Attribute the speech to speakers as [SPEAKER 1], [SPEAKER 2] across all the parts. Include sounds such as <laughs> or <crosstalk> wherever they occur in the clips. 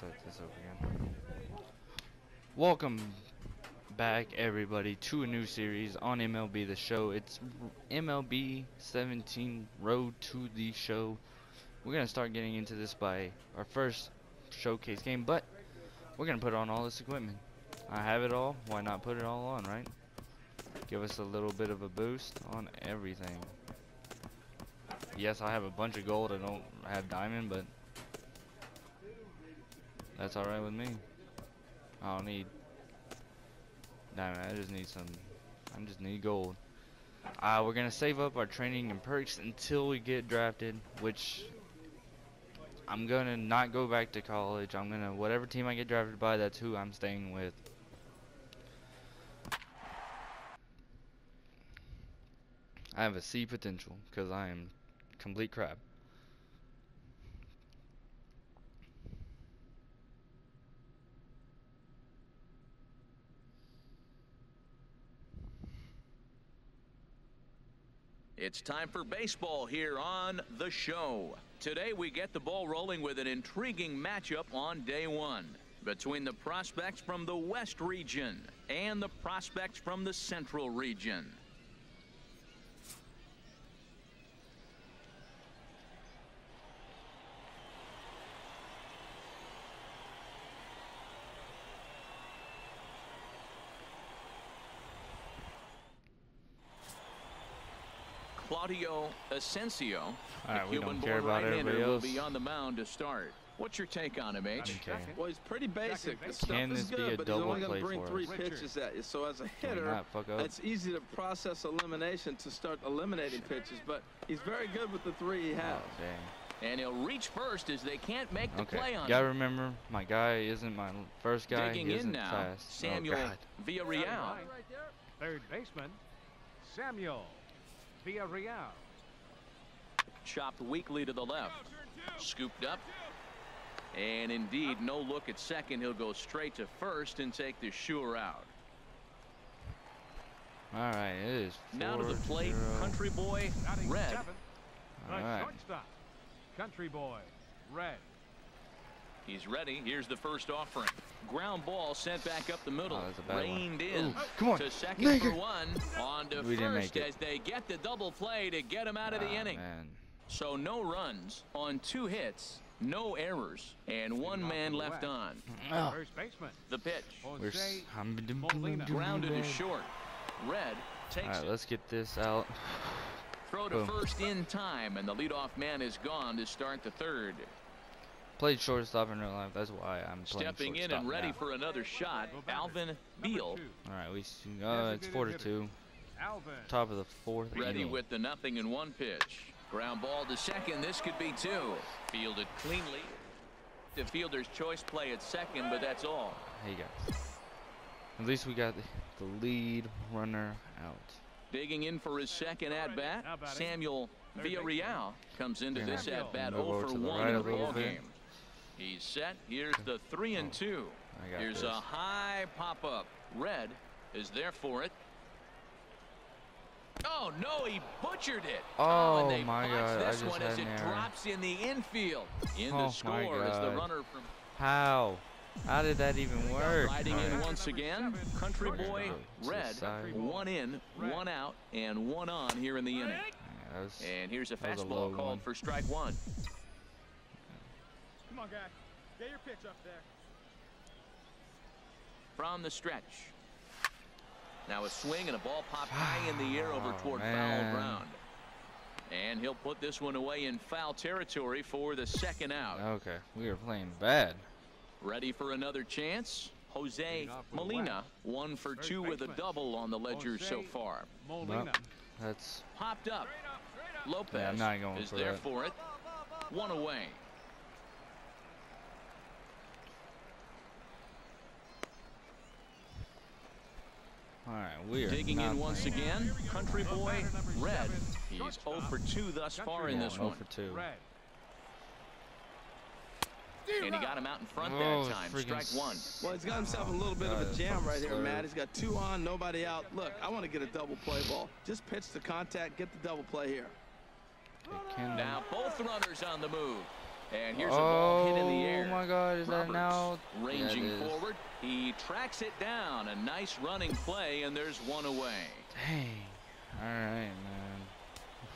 [SPEAKER 1] set this up again. Welcome back, everybody, to a new series on MLB The Show. It's MLB 17 Road to the Show. We're gonna start getting into this by our first showcase game, but we're gonna put on all this equipment. I have it all. Why not put it all on, right? Give us a little bit of a boost on everything. Yes, I have a bunch of gold. I don't have diamond, but that's alright with me. I don't need diamond. I just need some. I just need gold. Uh, we're gonna save up our training and perks until we get drafted, which I'm gonna not go back to college. I'm gonna whatever team I get drafted by, that's who I'm staying with. I have a C potential because I am complete crap.
[SPEAKER 2] It's time for baseball here on the show. Today we get the ball rolling with an intriguing matchup on day one between the prospects from the West region and the prospects from the Central region. Claudio Asensio,
[SPEAKER 1] All
[SPEAKER 2] the
[SPEAKER 1] right, we don't
[SPEAKER 2] Cuban
[SPEAKER 1] care
[SPEAKER 2] born
[SPEAKER 1] about
[SPEAKER 2] right-hander,
[SPEAKER 1] everybody
[SPEAKER 2] will be on the mound to start. What's your take on him, H?
[SPEAKER 1] Okay.
[SPEAKER 3] Well, he's pretty basic. The stuff
[SPEAKER 1] Can
[SPEAKER 3] is
[SPEAKER 1] this be a
[SPEAKER 3] good, but he's
[SPEAKER 1] double
[SPEAKER 3] only going
[SPEAKER 1] play
[SPEAKER 3] to bring
[SPEAKER 1] for
[SPEAKER 3] three
[SPEAKER 1] us?
[SPEAKER 3] pitches at you. So as a hitter,
[SPEAKER 1] not
[SPEAKER 3] it's easy to process elimination to start eliminating pitches. But he's very good with the three he has.
[SPEAKER 1] Oh, dang.
[SPEAKER 2] And he'll reach first as they can't make the
[SPEAKER 1] Okay.
[SPEAKER 2] play on
[SPEAKER 1] Gotta
[SPEAKER 2] him.
[SPEAKER 1] remember, my guy isn't my first guy.
[SPEAKER 2] Digging
[SPEAKER 1] he
[SPEAKER 2] in
[SPEAKER 1] isn't
[SPEAKER 2] now,
[SPEAKER 1] fast.
[SPEAKER 2] Oh, Samuel
[SPEAKER 1] Oh, God.
[SPEAKER 2] Villarreal.
[SPEAKER 4] Third baseman, Samuel Villarreal.
[SPEAKER 2] Chopped weakly to the left. Scooped up. And indeed, no look at second. He'll go straight to first and take the sure out.
[SPEAKER 1] All right, it is.
[SPEAKER 2] Now to the plate,
[SPEAKER 1] zero.
[SPEAKER 2] country boy,
[SPEAKER 4] Batting
[SPEAKER 2] red.
[SPEAKER 4] seventh, the
[SPEAKER 1] All right.
[SPEAKER 4] shortstop, Country Boy, Red.
[SPEAKER 2] He's ready. Here's the first offering. Ground ball sent back up the middle.
[SPEAKER 1] Oh, that's a bad one.
[SPEAKER 2] Reined in.
[SPEAKER 1] Ooh, come on.
[SPEAKER 2] To second
[SPEAKER 1] Make
[SPEAKER 2] for one. On to
[SPEAKER 1] We didn't
[SPEAKER 2] first
[SPEAKER 1] make it.
[SPEAKER 2] as they get the double play to get him out of the
[SPEAKER 1] Ah,
[SPEAKER 2] inning.
[SPEAKER 1] Man.
[SPEAKER 2] So no runs on two hits, no errors, and one man left
[SPEAKER 4] left.
[SPEAKER 2] on.
[SPEAKER 1] Oh, <laughs>
[SPEAKER 4] First baseman,
[SPEAKER 2] The pitch.
[SPEAKER 1] we're
[SPEAKER 4] Jose
[SPEAKER 1] s- I'm
[SPEAKER 4] Molina.
[SPEAKER 2] Grounded to short. Red takes
[SPEAKER 1] right,
[SPEAKER 2] it.
[SPEAKER 1] let's get this out.
[SPEAKER 2] Throw to
[SPEAKER 1] boom.
[SPEAKER 2] first in time, and the leadoff man is gone to start the third.
[SPEAKER 1] Played shortstop in real life. That's why I'm playing
[SPEAKER 2] Stepping in and ready
[SPEAKER 1] now.
[SPEAKER 2] for another shot,
[SPEAKER 4] The batter,
[SPEAKER 2] Alvin
[SPEAKER 4] number
[SPEAKER 2] Beal.
[SPEAKER 1] All right, we. s- Uh, it's four to
[SPEAKER 4] Designated
[SPEAKER 1] two.
[SPEAKER 4] Alvin.
[SPEAKER 1] Top of the fourth.
[SPEAKER 2] Ready
[SPEAKER 1] inning.
[SPEAKER 2] with the nothing in one pitch. Ground ball to second. This could be two. Fielded cleanly. The fielder's choice play at second, but that's all.
[SPEAKER 1] Hey guys. At least we got the, the lead runner out.
[SPEAKER 2] Digging in for his second at bat, Samuel
[SPEAKER 4] third
[SPEAKER 2] Villarreal comes into this at bat
[SPEAKER 1] Move
[SPEAKER 2] 0 for 1
[SPEAKER 1] right
[SPEAKER 2] in the ball game. He's set. Here's the 3 and 2.
[SPEAKER 1] I got
[SPEAKER 2] Here's
[SPEAKER 1] this.
[SPEAKER 2] a high pop up. Red is there for it. Oh no, he butchered it.
[SPEAKER 1] Oh, oh
[SPEAKER 2] and they
[SPEAKER 1] my
[SPEAKER 2] botched
[SPEAKER 1] God, I
[SPEAKER 2] This
[SPEAKER 1] just
[SPEAKER 2] one
[SPEAKER 1] had
[SPEAKER 2] as
[SPEAKER 1] an
[SPEAKER 2] it
[SPEAKER 1] error.
[SPEAKER 2] drops in the infield. In
[SPEAKER 1] Oh,
[SPEAKER 2] the
[SPEAKER 1] my
[SPEAKER 2] score is the runner from
[SPEAKER 1] How? How did that even work?
[SPEAKER 2] riding
[SPEAKER 1] All
[SPEAKER 2] in once again. Country boy Red. One in, one out, and one on here in the inning.
[SPEAKER 1] Yeah, was-
[SPEAKER 2] And here's a
[SPEAKER 1] That a
[SPEAKER 2] fastball called
[SPEAKER 1] one.
[SPEAKER 2] for strike one.
[SPEAKER 5] Come on, guy. Get your pitch up there.
[SPEAKER 2] From the stretch. Now a swing and a ball popped high in the air over <sighs>
[SPEAKER 1] Oh,
[SPEAKER 2] toward
[SPEAKER 1] man.
[SPEAKER 2] foul ground. And he'll put this one away in foul territory for the second out.
[SPEAKER 1] Okay, we were playing bad.
[SPEAKER 2] Ready for another chance? Jose
[SPEAKER 4] Leading off with
[SPEAKER 2] Molina, one for
[SPEAKER 4] Third
[SPEAKER 2] two with a double on the ledger
[SPEAKER 4] Jose
[SPEAKER 2] so far.
[SPEAKER 4] Molina.
[SPEAKER 1] Well, that's
[SPEAKER 2] Popped up. Lopez
[SPEAKER 1] Yeah, I'm not going
[SPEAKER 2] is
[SPEAKER 1] for
[SPEAKER 2] there
[SPEAKER 1] that.
[SPEAKER 2] for it. One away.
[SPEAKER 1] All right. We are
[SPEAKER 2] Digging
[SPEAKER 1] not
[SPEAKER 2] in once
[SPEAKER 1] playing.
[SPEAKER 2] again, Country Boy Red. He's
[SPEAKER 4] shortstop,
[SPEAKER 2] 0 for 2 thus far in
[SPEAKER 4] Country
[SPEAKER 2] this
[SPEAKER 1] Boy.
[SPEAKER 2] one.
[SPEAKER 1] 0 for 2.
[SPEAKER 4] Red.
[SPEAKER 2] And he got him out in front
[SPEAKER 1] Oh,
[SPEAKER 2] that time. Strike one.
[SPEAKER 3] Well, he's got himself a little bit of a jam right here. Matt. He's got two on, nobody out. Look, I want to get a double play ball. Just pitch the contact, get the double play here.
[SPEAKER 2] Now both runners on the move. And here's a ball hit in the
[SPEAKER 1] oh
[SPEAKER 2] air.
[SPEAKER 1] Oh my God, is that
[SPEAKER 2] Roberts
[SPEAKER 1] now?
[SPEAKER 2] Ranging
[SPEAKER 1] Yeah,
[SPEAKER 2] forward, he tracks it down. A nice running play, and there's one away.
[SPEAKER 1] Dang. All right, man.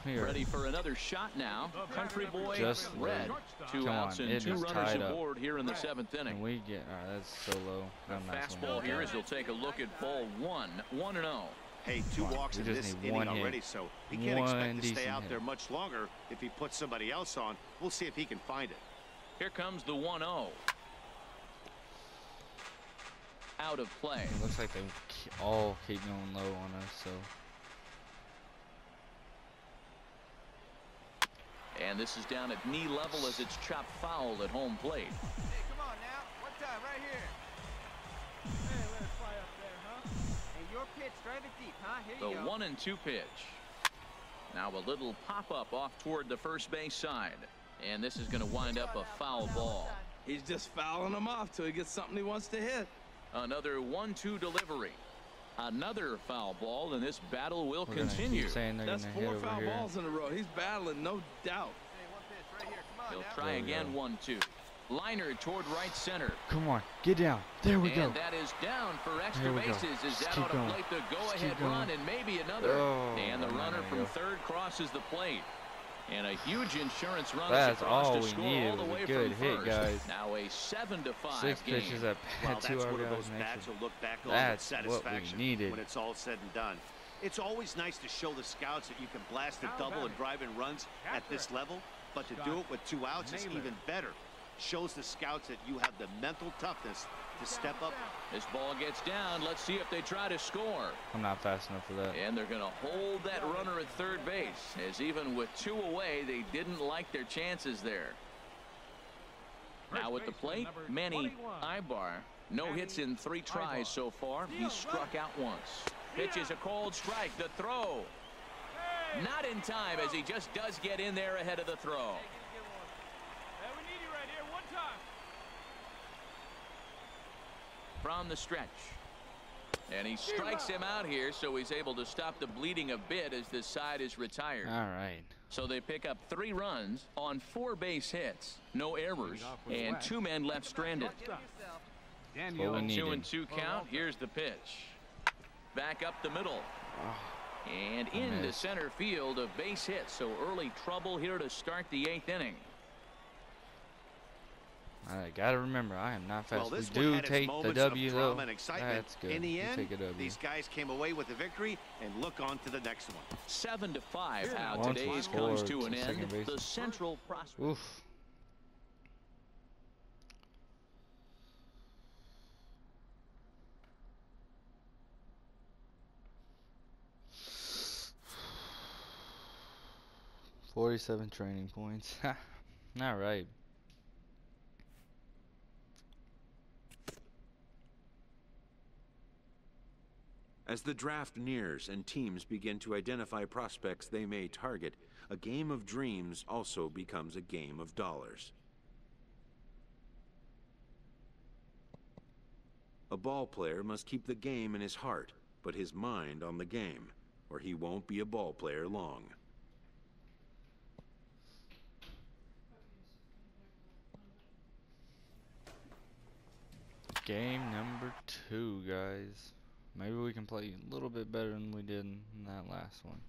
[SPEAKER 1] We are-
[SPEAKER 2] Ready for another shot now. Country boy
[SPEAKER 1] Just
[SPEAKER 2] red.
[SPEAKER 1] red.
[SPEAKER 2] Two
[SPEAKER 1] Come
[SPEAKER 2] outs
[SPEAKER 1] on,
[SPEAKER 2] and
[SPEAKER 1] it
[SPEAKER 2] two
[SPEAKER 1] is
[SPEAKER 2] runners
[SPEAKER 1] tied up.
[SPEAKER 2] aboard here in the seventh
[SPEAKER 1] Can
[SPEAKER 2] inning.
[SPEAKER 1] we get? All right, that's so low.
[SPEAKER 2] A
[SPEAKER 1] I'm not swinging
[SPEAKER 2] fastball
[SPEAKER 1] at
[SPEAKER 2] here
[SPEAKER 1] that.
[SPEAKER 2] as he'll take a look at ball one. One and oh.
[SPEAKER 6] Hey, two
[SPEAKER 1] Come on,
[SPEAKER 6] walks in this inning
[SPEAKER 1] one hit.
[SPEAKER 6] already, so he can't
[SPEAKER 1] One
[SPEAKER 6] expect to stay out
[SPEAKER 1] hit.
[SPEAKER 6] there much longer if he puts somebody else on. We'll see if he can find it.
[SPEAKER 2] Here comes the 1 0. Out of play.
[SPEAKER 1] It looks like they all keep going low on us. So
[SPEAKER 2] And this is down at knee level as it's chopped foul at home plate.
[SPEAKER 5] Deep, huh? Here
[SPEAKER 2] The
[SPEAKER 5] you go.
[SPEAKER 2] one and two pitch. Now a little pop up off toward the first base side. And this is going to wind up a foul ball.
[SPEAKER 3] He's just fouling them off till he gets something he wants to hit.
[SPEAKER 2] Another 1 2 delivery. Another foul ball, and this battle will
[SPEAKER 1] we're
[SPEAKER 2] continue.
[SPEAKER 1] saying
[SPEAKER 3] That's four foul
[SPEAKER 1] here.
[SPEAKER 3] balls in a row. He's battling, no doubt.
[SPEAKER 5] Hey, one pitch, right here. Come on
[SPEAKER 2] He'll
[SPEAKER 5] now.
[SPEAKER 2] try
[SPEAKER 1] again we
[SPEAKER 2] again
[SPEAKER 1] go.
[SPEAKER 2] 1 2. Liner toward right center.
[SPEAKER 1] Come on, get down. There we
[SPEAKER 2] and
[SPEAKER 1] go.
[SPEAKER 2] that is down for extra
[SPEAKER 1] There we go.
[SPEAKER 2] bases as
[SPEAKER 1] Just
[SPEAKER 2] that
[SPEAKER 1] keep
[SPEAKER 2] ought to
[SPEAKER 1] going.
[SPEAKER 2] plate the go-ahead
[SPEAKER 1] keep
[SPEAKER 2] run
[SPEAKER 1] going.
[SPEAKER 2] and maybe another.
[SPEAKER 1] Oh,
[SPEAKER 2] and the
[SPEAKER 1] oh,
[SPEAKER 2] runner from third crosses the plate. And a huge insurance run
[SPEAKER 1] That's
[SPEAKER 2] across
[SPEAKER 1] all
[SPEAKER 2] to
[SPEAKER 1] we
[SPEAKER 2] score
[SPEAKER 1] needed
[SPEAKER 2] all the
[SPEAKER 1] was a
[SPEAKER 2] way
[SPEAKER 1] good
[SPEAKER 2] from
[SPEAKER 1] hit,
[SPEAKER 2] first.
[SPEAKER 1] guys.
[SPEAKER 2] Now a seven to five
[SPEAKER 1] Six
[SPEAKER 2] game.
[SPEAKER 1] pitches at
[SPEAKER 6] Well,
[SPEAKER 1] bat, two
[SPEAKER 6] that's one of those bats will look back on with
[SPEAKER 1] That's what we
[SPEAKER 6] satisfaction
[SPEAKER 1] needed.
[SPEAKER 6] when it's all said and done. It's always nice to show the scouts that you can blast a double and drive in runs at this level, but to do it with two outs is even better. Shows the scouts that you have the mental toughness to step up
[SPEAKER 2] This ball gets down. Let's see if they try to score.
[SPEAKER 1] I'm not fast enough for that.
[SPEAKER 2] And they're going to hold that runner at third base, as even with two away, they didn't like their chances there. Now at the plate,
[SPEAKER 4] number
[SPEAKER 2] Manny Ibar. No hits in three tries so far. He struck out once. Pitches a cold strike. The throw. Not in time as he just does get in there ahead of the throw.
[SPEAKER 5] Hey, get one. Hey, we need you right here. One time.
[SPEAKER 2] From the stretch. And he strikes him out here, so he's able to stop the bleeding a bit as this side is retired.
[SPEAKER 1] All right.
[SPEAKER 2] So they pick up three runs on four base hits, no errors,
[SPEAKER 4] Leading off with
[SPEAKER 2] and two men left stranded.
[SPEAKER 4] Daniel.
[SPEAKER 1] we
[SPEAKER 2] Two and two count. Here's the pitch. Back up the middle. Ah. And
[SPEAKER 1] I
[SPEAKER 2] into center field, a base hit. So early trouble here to start the eighth inning.
[SPEAKER 1] I gotta remember, I am not fast.
[SPEAKER 6] Well, this
[SPEAKER 1] we do take the W though.
[SPEAKER 6] drama and excitement.
[SPEAKER 1] That's good.
[SPEAKER 6] In the end,
[SPEAKER 1] take a W.
[SPEAKER 6] these guys came away with the victory and look on to the next one.
[SPEAKER 2] Seven to five.
[SPEAKER 4] Here
[SPEAKER 2] How
[SPEAKER 1] Once
[SPEAKER 2] today's comes to
[SPEAKER 1] to
[SPEAKER 2] an end.
[SPEAKER 1] base.
[SPEAKER 2] The Central Prospect.
[SPEAKER 1] Oof. <sighs> Forty-seven training points. <laughs> All right.
[SPEAKER 7] As the draft nears and teams begin to identify prospects they may target, a game of dreams also becomes a game of dollars. A ball player must keep the game in his heart, but his mind on the game, or he won't be a ball player long.
[SPEAKER 1] Game number two, guys. Maybe we can play a little bit better than we did in that last one.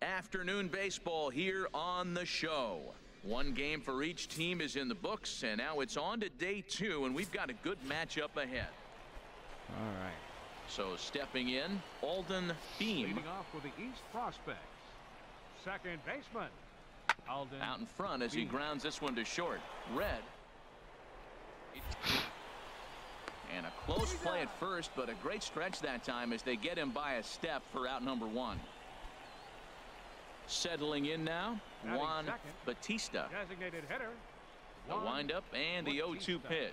[SPEAKER 2] Afternoon baseball here on the show. One game for each team is in the books, and now it's on to day two, and we've got a good matchup ahead.
[SPEAKER 1] All right.
[SPEAKER 2] So stepping in, Alden Beam
[SPEAKER 4] Leading off with the East Prospects. Second baseman. Alden.
[SPEAKER 2] out in front as he grounds this one to short. Red. And a close play at first, but a great stretch that time as they get him by a step for out number one. Settling in now, Juan. Batista.
[SPEAKER 4] Designated hitter.
[SPEAKER 2] The windup and the 0-2 pitch.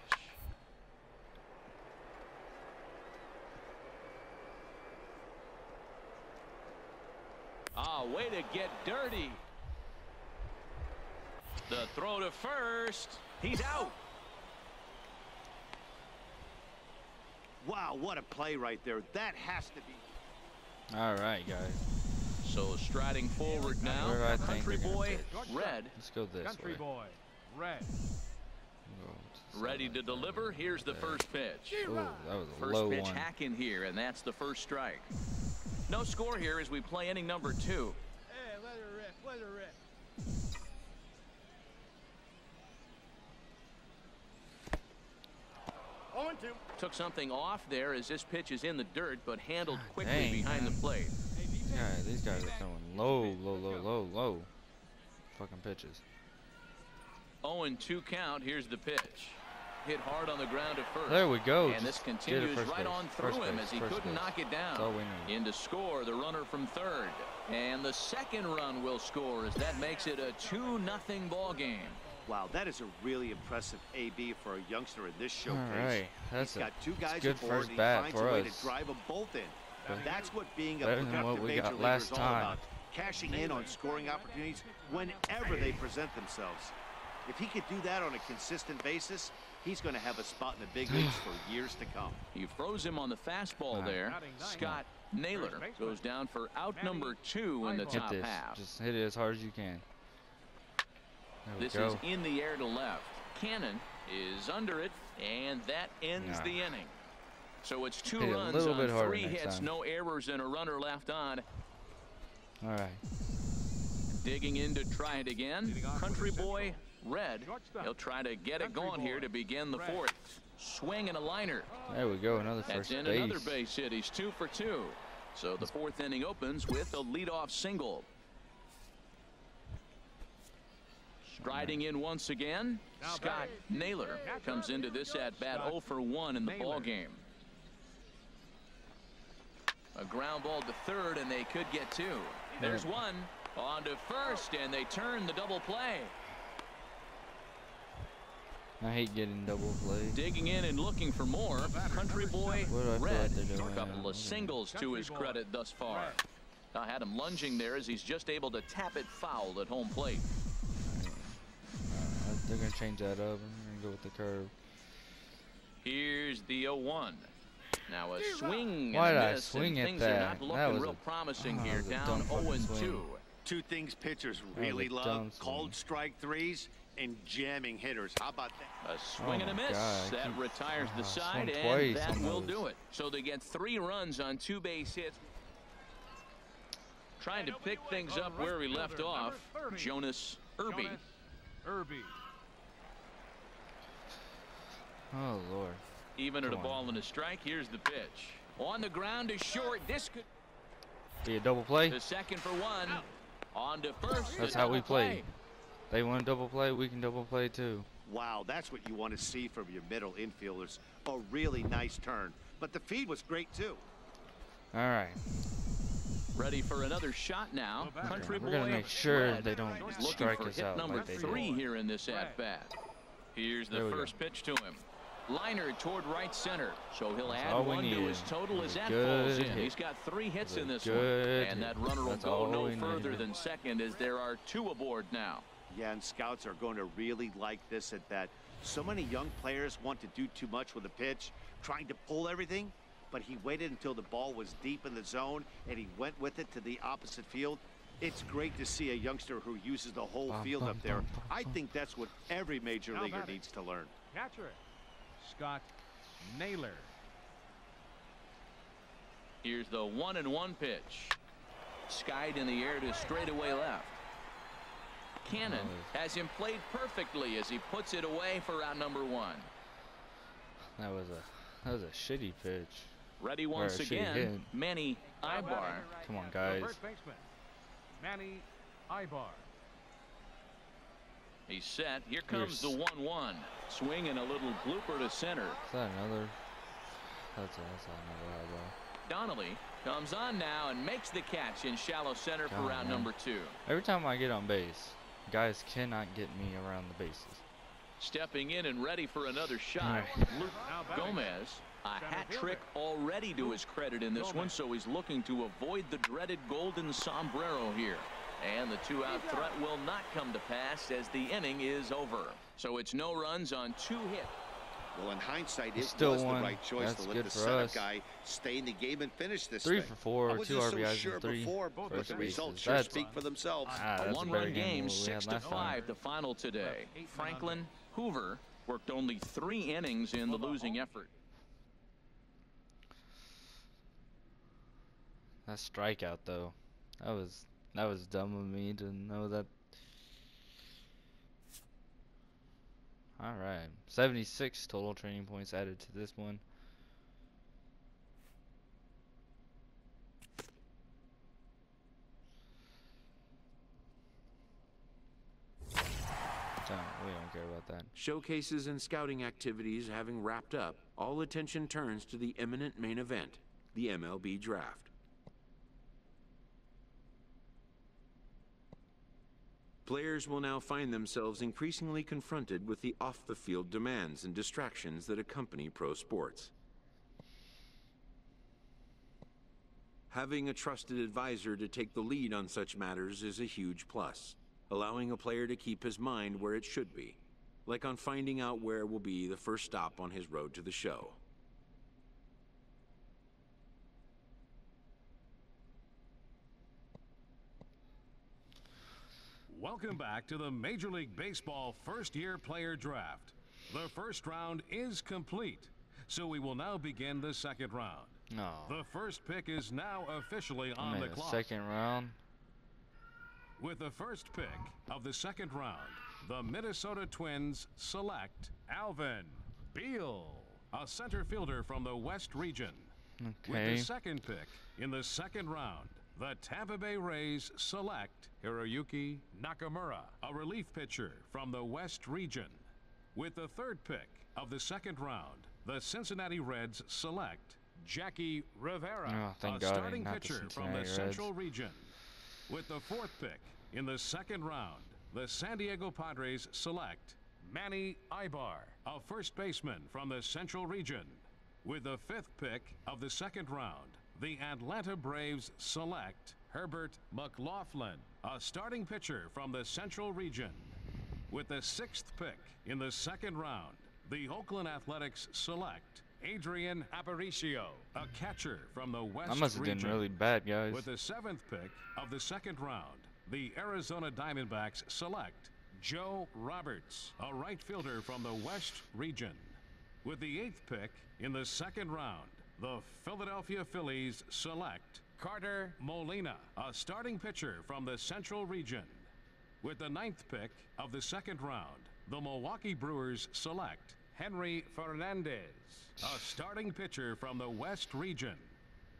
[SPEAKER 2] Ah, way to get dirty. The throw to first. He's out.
[SPEAKER 6] Wow, what a play right there. That has to be.
[SPEAKER 1] All right, guys.
[SPEAKER 2] So striding forward now,
[SPEAKER 1] Where I
[SPEAKER 2] Country Boy? Red
[SPEAKER 1] Let's go this
[SPEAKER 4] Country
[SPEAKER 1] way.
[SPEAKER 4] boy, red.
[SPEAKER 1] We'll go to
[SPEAKER 2] ready to deliver. Here's the first pitch.
[SPEAKER 1] Ooh, that was a
[SPEAKER 2] First
[SPEAKER 1] low
[SPEAKER 2] pitch
[SPEAKER 1] one.
[SPEAKER 2] hack in here, and that's the first strike. No score here as we play inning number two.
[SPEAKER 5] Hey, let her rip, let her rip.
[SPEAKER 6] Oh, and two.
[SPEAKER 2] Took something off there as this pitch is in the dirt, but handled
[SPEAKER 1] God
[SPEAKER 2] quickly
[SPEAKER 1] dang,
[SPEAKER 2] behind
[SPEAKER 1] man.
[SPEAKER 2] the plate.
[SPEAKER 5] Hey.
[SPEAKER 1] Yeah, these guys are throwing low, low, low, low, low. Fucking pitches.
[SPEAKER 2] 0-2 count. Here's the pitch. Hit hard on the ground at first.
[SPEAKER 1] There we go.
[SPEAKER 2] And this
[SPEAKER 1] Just get it
[SPEAKER 2] continues right
[SPEAKER 1] base.
[SPEAKER 2] on through
[SPEAKER 1] First
[SPEAKER 2] him
[SPEAKER 1] base,
[SPEAKER 2] as he
[SPEAKER 1] first
[SPEAKER 2] couldn't
[SPEAKER 1] base.
[SPEAKER 2] knock it
[SPEAKER 1] That's all
[SPEAKER 2] down.
[SPEAKER 1] we need.
[SPEAKER 2] In to score, the runner from third. And the second run will score as that makes it a 2 nothing ball game.
[SPEAKER 6] Wow, that is a really impressive AB for a youngster in this showcase.
[SPEAKER 1] All right, that's
[SPEAKER 6] He's
[SPEAKER 1] a
[SPEAKER 6] got two guys
[SPEAKER 1] good
[SPEAKER 6] aboard,
[SPEAKER 1] first
[SPEAKER 6] and he
[SPEAKER 1] bat
[SPEAKER 6] finds
[SPEAKER 1] for
[SPEAKER 6] a way
[SPEAKER 1] us.
[SPEAKER 6] to drive them both in. That's what being a
[SPEAKER 1] Better
[SPEAKER 6] productive major
[SPEAKER 1] got
[SPEAKER 6] leaguer is all
[SPEAKER 1] time.
[SPEAKER 6] about. Cashing in on scoring opportunities whenever they present themselves. If he could do that on a consistent basis, he's going to have a spot in the big leagues for <sighs> years to come.
[SPEAKER 2] He froze him on the fastball
[SPEAKER 1] Right.
[SPEAKER 2] there. Scott Naylor goes down for out number two in the
[SPEAKER 4] Ibar.
[SPEAKER 1] Hit
[SPEAKER 2] top
[SPEAKER 1] this.
[SPEAKER 2] half.
[SPEAKER 1] Just hit it as hard as you can. There we
[SPEAKER 2] This
[SPEAKER 1] go.
[SPEAKER 2] is in the air to left. Cannon is under it, and that ends
[SPEAKER 1] Nah.
[SPEAKER 2] the inning. So it's two
[SPEAKER 1] Hit it
[SPEAKER 2] runs on three hits,
[SPEAKER 1] time.
[SPEAKER 2] no errors, and a runner left on.
[SPEAKER 1] All right.
[SPEAKER 2] Digging in to try it again. Country boy
[SPEAKER 4] single.
[SPEAKER 2] Red.
[SPEAKER 4] Shortstop.
[SPEAKER 2] He'll try to get it going here to begin the fourth. Swing and a liner.
[SPEAKER 1] There we go. Another first
[SPEAKER 2] That's
[SPEAKER 1] first
[SPEAKER 2] in
[SPEAKER 1] base.
[SPEAKER 2] another base hit. He's two for two. So the fourth inning opens with a leadoff single. Striding in once again, Scott. Naylor comes into this at bat
[SPEAKER 4] Scott
[SPEAKER 2] 0 for 1 in the
[SPEAKER 4] Naylor.
[SPEAKER 2] ball game. A ground ball to third, and they could get two. There's one on to first, and they turn the double play.
[SPEAKER 1] I hate getting double play.
[SPEAKER 2] Digging in and looking for more. Country boy
[SPEAKER 1] What do I feel
[SPEAKER 2] Red.
[SPEAKER 1] like?
[SPEAKER 2] A couple of singles to his
[SPEAKER 4] boy
[SPEAKER 2] credit thus far.
[SPEAKER 4] Red.
[SPEAKER 2] I had him lunging there as he's just able to tap it foul at home plate.
[SPEAKER 1] Uh, they're gonna change that up. I'm gonna go with the curve.
[SPEAKER 2] Here's the 0-1. Now a swing
[SPEAKER 1] Why
[SPEAKER 2] and
[SPEAKER 1] did
[SPEAKER 2] a
[SPEAKER 1] I
[SPEAKER 2] miss,
[SPEAKER 1] swing
[SPEAKER 2] and
[SPEAKER 1] at
[SPEAKER 2] things are
[SPEAKER 1] that?
[SPEAKER 2] not
[SPEAKER 1] That
[SPEAKER 2] looking
[SPEAKER 1] was
[SPEAKER 2] real
[SPEAKER 1] a-
[SPEAKER 2] promising
[SPEAKER 1] oh,
[SPEAKER 2] here, down
[SPEAKER 1] dumb fucking
[SPEAKER 2] 0 2.
[SPEAKER 6] Two things pitchers really love,
[SPEAKER 1] dumb
[SPEAKER 6] called strike threes and jamming hitters. How about that?
[SPEAKER 2] A swing
[SPEAKER 1] Oh
[SPEAKER 2] and a
[SPEAKER 1] oh,
[SPEAKER 2] miss.
[SPEAKER 1] God,
[SPEAKER 2] that
[SPEAKER 1] keep-
[SPEAKER 2] retires the
[SPEAKER 1] uh,
[SPEAKER 2] side, and
[SPEAKER 1] twice
[SPEAKER 2] that will
[SPEAKER 1] those.
[SPEAKER 2] do it. So they get three runs on two base hits. Trying to pick things up where we left off, Jonas Irby.
[SPEAKER 4] Irby.
[SPEAKER 1] Oh lord.
[SPEAKER 2] Even at a
[SPEAKER 1] Come on.
[SPEAKER 2] ball and a strike, here's the pitch. On the ground is short. This could
[SPEAKER 1] Be a double play.
[SPEAKER 2] the second for one. On to first.
[SPEAKER 1] That's how we
[SPEAKER 2] double
[SPEAKER 1] play. They want to double play. We can double play too.
[SPEAKER 6] Wow, that's what you want to see from your middle infielders. A really nice turn. But the feed was great, too.
[SPEAKER 1] All right.
[SPEAKER 2] Ready for another shot now.
[SPEAKER 4] Well, back.
[SPEAKER 2] Country
[SPEAKER 1] We're gonna make sure
[SPEAKER 2] Red.
[SPEAKER 1] they don't
[SPEAKER 2] looking
[SPEAKER 1] strike
[SPEAKER 2] for
[SPEAKER 1] us
[SPEAKER 2] hit
[SPEAKER 1] out
[SPEAKER 2] number
[SPEAKER 1] like they
[SPEAKER 2] three
[SPEAKER 1] did.
[SPEAKER 2] here in this at bat. Here's the
[SPEAKER 1] There we go.
[SPEAKER 2] first pitch to him. Liner toward right center. So he'll
[SPEAKER 1] That's
[SPEAKER 2] add
[SPEAKER 1] all we
[SPEAKER 2] one to his total as that falls in.
[SPEAKER 1] hit.
[SPEAKER 2] He's got three hits in this
[SPEAKER 1] a
[SPEAKER 2] one.
[SPEAKER 1] good
[SPEAKER 2] And that
[SPEAKER 1] hit.
[SPEAKER 2] runner will
[SPEAKER 1] That's
[SPEAKER 2] go no further
[SPEAKER 1] needed.
[SPEAKER 2] than second as there are two aboard now.
[SPEAKER 6] Yeah, and scouts are going to really like this at that. So many young players want to do too much with a pitch, trying to pull everything, but he waited until the ball was deep in the zone and he went with it to the opposite field. It's great to see a youngster who uses the whole
[SPEAKER 1] Bum,
[SPEAKER 6] field
[SPEAKER 1] bum,
[SPEAKER 6] up there.
[SPEAKER 1] bum, bum,
[SPEAKER 6] I think that's what every major
[SPEAKER 4] Now
[SPEAKER 6] leaguer needs to learn.
[SPEAKER 4] Catcher. Scott Naylor.
[SPEAKER 2] Here's the one and one pitch. Skied in the air to straightaway left. Cannon
[SPEAKER 1] Oh.
[SPEAKER 2] has him played perfectly as he puts it away for round number one.
[SPEAKER 1] That was a that was a shitty pitch.
[SPEAKER 2] Ready once again,
[SPEAKER 1] hit.
[SPEAKER 2] Manny Ibar.
[SPEAKER 1] Come on, guys.
[SPEAKER 4] Manny Ibar.
[SPEAKER 2] He's set. Here comes the 1-1. Swing and a little blooper to center.
[SPEAKER 1] Is that another? That's a, that's another Ibar.
[SPEAKER 2] Donnelly comes on now and makes the catch in shallow center for round
[SPEAKER 1] man.
[SPEAKER 2] number two.
[SPEAKER 1] Every time I get on base, guys cannot get me around the bases.
[SPEAKER 2] Stepping in and ready for another shot. Luke Gomez. A hat trick already to his credit in this one, so he's looking to avoid the dreaded golden sombrero here. And the two out threat will not come to pass as the inning is over. So it's no runs on two hits.
[SPEAKER 6] Well, in hindsight, it
[SPEAKER 1] still
[SPEAKER 6] was
[SPEAKER 1] won.
[SPEAKER 6] the right choice
[SPEAKER 1] That's
[SPEAKER 6] to let the
[SPEAKER 1] for
[SPEAKER 6] setup
[SPEAKER 1] us.
[SPEAKER 6] guy stay in the game and finish this
[SPEAKER 1] Three
[SPEAKER 6] thing.
[SPEAKER 1] for four,
[SPEAKER 6] I was
[SPEAKER 1] two
[SPEAKER 6] just so
[SPEAKER 1] RBIs and
[SPEAKER 6] sure
[SPEAKER 1] three
[SPEAKER 6] before,
[SPEAKER 4] first
[SPEAKER 6] but the
[SPEAKER 4] bases.
[SPEAKER 6] results sure
[SPEAKER 1] That's-
[SPEAKER 6] speak for themselves.
[SPEAKER 1] Ah,
[SPEAKER 2] A one-run
[SPEAKER 1] better
[SPEAKER 2] game,
[SPEAKER 1] than what we
[SPEAKER 2] six to five, the final today. Franklin Hoover worked only three innings in the losing effort.
[SPEAKER 1] That strikeout though, that was that was dumb of me to know that. All right, 76 total training points added to this one. We don't care about that.
[SPEAKER 7] Showcases and scouting activities having wrapped up, all attention turns to the imminent main event, the MLB Draft. Players will now find themselves increasingly confronted with the off the field demands and distractions that accompany pro sports. Having a trusted advisor to take the lead on such matters is a huge plus, allowing a player to keep his mind where it should be, like on finding out where will be the first stop on his road to the show.
[SPEAKER 4] Welcome back to the Major League Baseball first year player draft. The first round is complete, so we will now begin the second round.
[SPEAKER 1] No.
[SPEAKER 4] The first pick is now officially on
[SPEAKER 1] made
[SPEAKER 4] the clock.
[SPEAKER 1] second round.
[SPEAKER 4] With the first pick of the second round, the Minnesota Twins select Alvin Beal, a center fielder from the West region. With the second pick in the second round, the Tampa Bay Rays select Hiroyuki Nakamura, a relief pitcher from the West region. With the third pick of the second round, the Cincinnati Reds select Jackie Rivera,
[SPEAKER 1] Oh,
[SPEAKER 4] a
[SPEAKER 1] God,
[SPEAKER 4] starting
[SPEAKER 1] not the
[SPEAKER 4] pitcher from the
[SPEAKER 1] Reds.
[SPEAKER 4] Central region. With the fourth pick in the second round, the San Diego Padres select Manny Ibar, a first baseman from the Central region. With the fifth pick of the second round, the Atlanta Braves select Herbert McLaughlin, a starting pitcher from the Central region. With the sixth pick in the second round, the Oakland Athletics select Adrian Aparicio, a catcher from the West
[SPEAKER 1] I must have
[SPEAKER 4] region.
[SPEAKER 1] done really bad, guys.
[SPEAKER 4] With the seventh pick of the second round, the Arizona Diamondbacks select Joe Roberts, a right fielder from the West region. With the eighth pick in the second round, the Philadelphia Phillies select Carter Molina, a starting pitcher from the Central region. With the ninth pick of the second round, the Milwaukee Brewers select Henry Fernandez, a starting pitcher from the West region.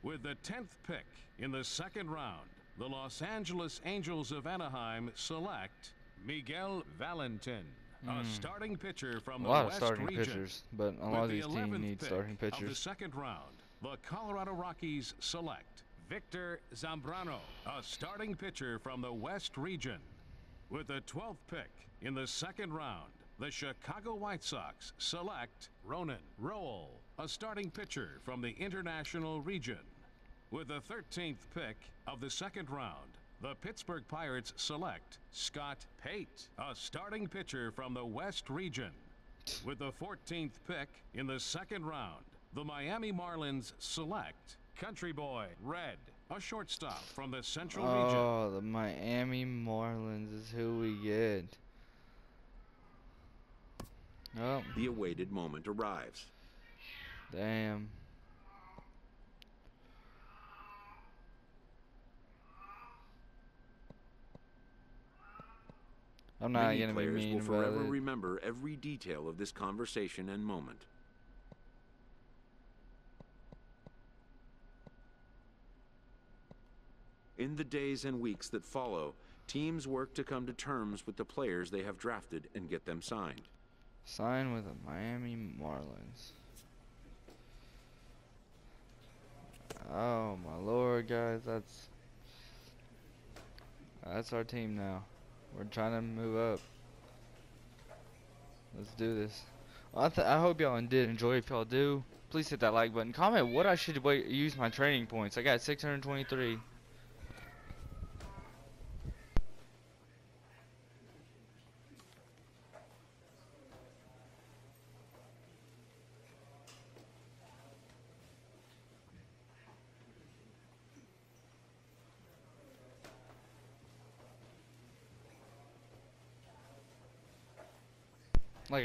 [SPEAKER 4] With the 10th pick in the second round, the Los Angeles Angels of Anaheim select Miguel Valentin, a starting pitcher from
[SPEAKER 1] Hmm. a
[SPEAKER 4] the
[SPEAKER 1] lot of
[SPEAKER 4] West
[SPEAKER 1] starting
[SPEAKER 4] region.
[SPEAKER 1] pitchers, but a lot
[SPEAKER 4] With
[SPEAKER 1] of
[SPEAKER 4] the
[SPEAKER 1] these teams
[SPEAKER 4] 11th
[SPEAKER 1] need starting
[SPEAKER 4] Of the second round, the Colorado Rockies select Victor Zambrano, a starting pitcher from the West region. With the 12th pick in the second round, the Chicago White Sox select Ronan Rowell, a starting pitcher from the International region. With the 13th pick of the second round, the Pittsburgh Pirates select Scott Pate, a starting pitcher from the West region. With the 14th pick in the second round, the Miami Marlins select Country Boy Red, a shortstop from the Central oh, region.
[SPEAKER 1] Oh, the Miami Marlins is who we get. Oh,
[SPEAKER 7] The awaited moment arrives.
[SPEAKER 1] damn. I'm not
[SPEAKER 7] Many
[SPEAKER 1] gonna be
[SPEAKER 7] players
[SPEAKER 1] mean
[SPEAKER 7] will forever
[SPEAKER 1] it.
[SPEAKER 7] remember every detail of this conversation and moment. In the days and weeks that follow, teams work to come to terms with the players they have drafted and get them signed.
[SPEAKER 1] Sign with the Miami Marlins. Oh my lord, guys, that's that's our team now. We're trying to move up. Let's do this. Well, I, I hope y'all did enjoy. If y'all do, please hit that like button. Comment what I should use my training points. I got 623.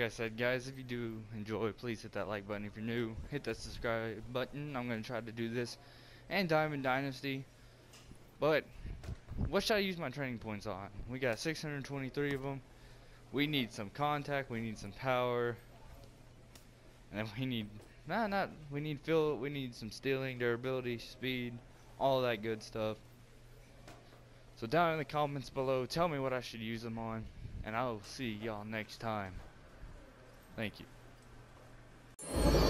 [SPEAKER 1] Like I said, guys, if you do enjoy, please hit that like button. If you're new, hit that subscribe button. I'm gonna try to do this and Diamond Dynasty. But what should I use my training points on? We got 623 of them. We need some contact. We need some power. And then we need, nah, not, we need fill, we need some stealing, durability, speed, all that good stuff. So down in the comments below, tell me what I should use them on. And I'll see y'all next time. Thank you.